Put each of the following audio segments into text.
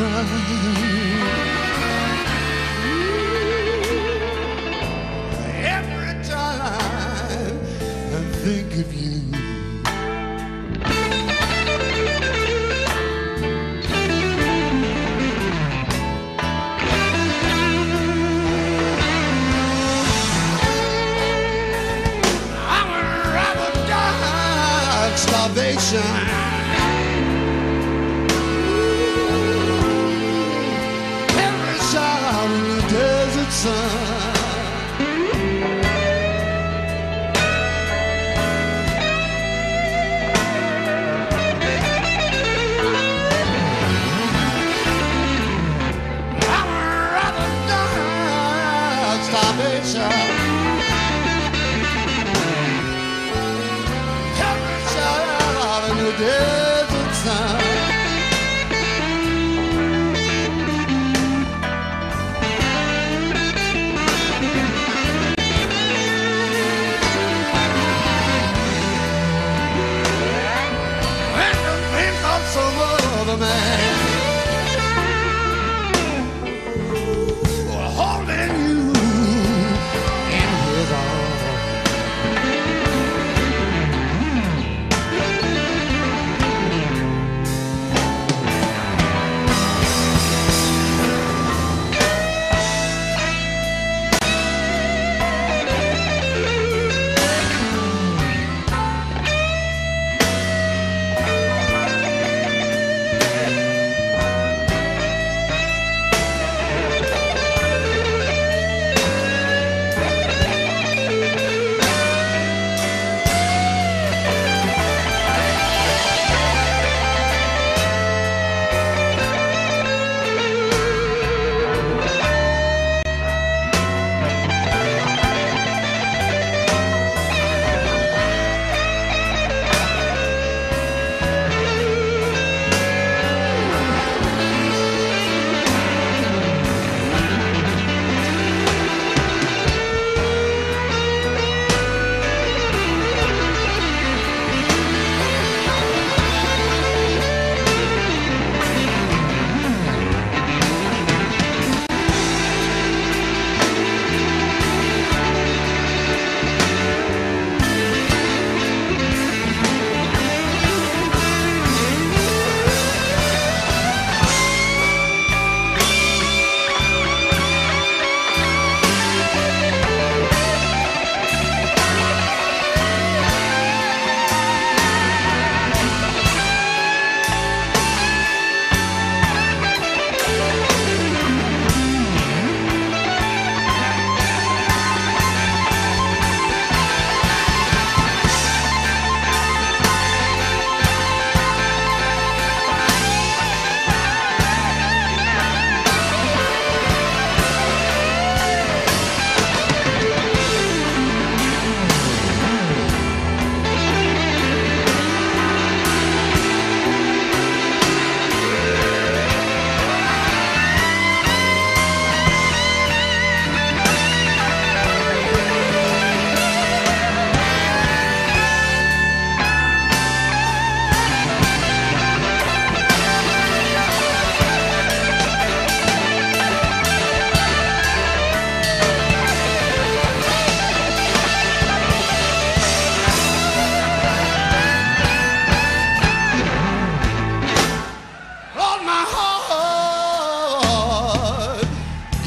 crying. Every time I think of you. I would rather die of starvation. Of starvation. Every child in the desert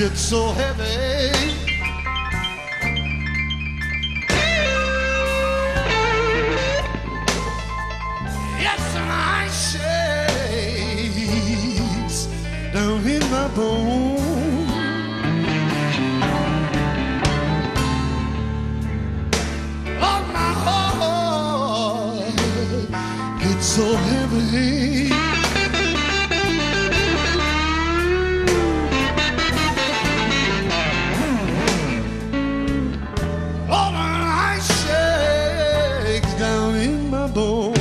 gets so heavy. Yes, and I shakes down in my bones. My so heavy. pasando